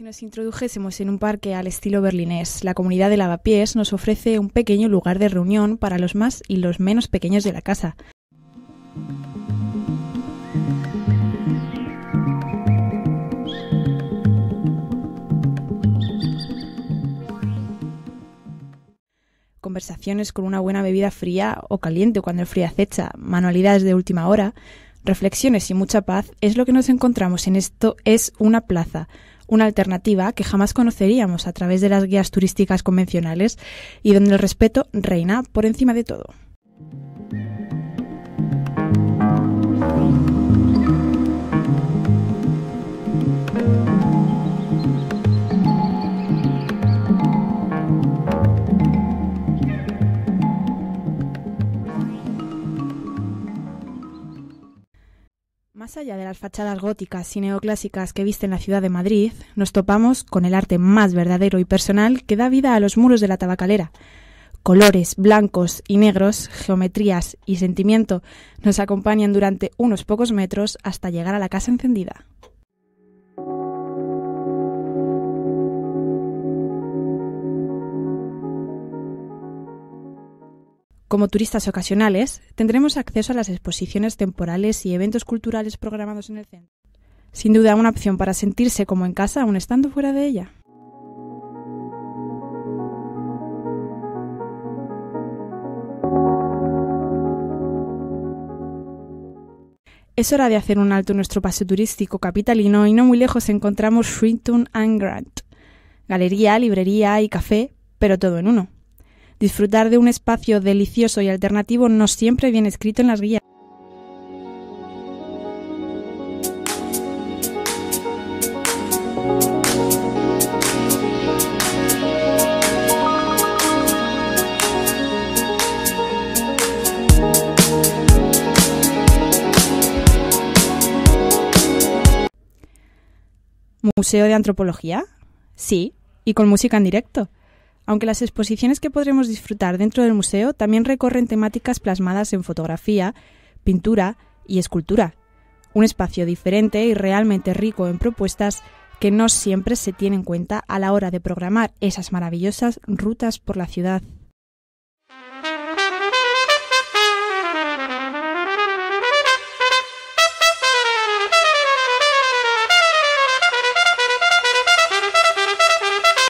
nos introdujésemos en un parque al estilo berlinés, la comunidad de lavapiés nos ofrece un pequeño lugar de reunión para los más y los menos pequeños de la casa. Conversaciones con una buena bebida fría o caliente cuando el frío acecha, manualidades de última hora, reflexiones y mucha paz es lo que nos encontramos en esto es una plaza, una alternativa que jamás conoceríamos a través de las guías turísticas convencionales y donde el respeto reina por encima de todo. Más allá de las fachadas góticas y neoclásicas que visten la ciudad de Madrid, nos topamos con el arte más verdadero y personal que da vida a los muros de la tabacalera. Colores blancos y negros, geometrías y sentimiento nos acompañan durante unos pocos metros hasta llegar a la casa encendida. Como turistas ocasionales, tendremos acceso a las exposiciones temporales y eventos culturales programados en el centro. Sin duda una opción para sentirse como en casa aun estando fuera de ella. Es hora de hacer un alto en nuestro paseo turístico capitalino y no muy lejos encontramos Shrinton and Grant. Galería, librería y café, pero todo en uno. Disfrutar de un espacio delicioso y alternativo no siempre viene escrito en las guías. ¿Museo de Antropología? Sí, y con música en directo aunque las exposiciones que podremos disfrutar dentro del museo también recorren temáticas plasmadas en fotografía, pintura y escultura. Un espacio diferente y realmente rico en propuestas que no siempre se tienen en cuenta a la hora de programar esas maravillosas rutas por la ciudad.